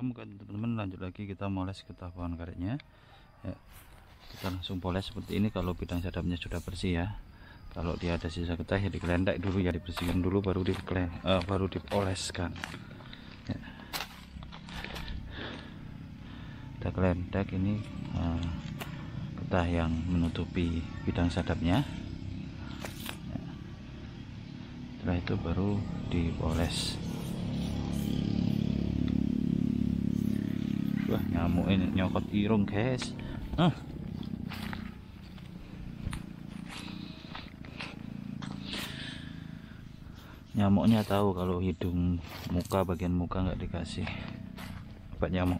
Pramuka teman-teman lanjut lagi kita moles getah pohon karetnya. Ya, kita langsung poles seperti ini kalau bidang sadapnya sudah bersih ya. Kalau dia ada sisa getah ya dikelendek dulu ya dibersihkan dulu baru dikle, uh, baru dipoleskan. Ya. kita kelendek ini uh, getah yang menutupi bidang sadapnya. Ya. setelah itu baru dipoles Wah, nyamuk ini nyokot irung, guys. Huh. Nyamuknya tahu kalau hidung muka bagian muka nggak dikasih obat nyamuk.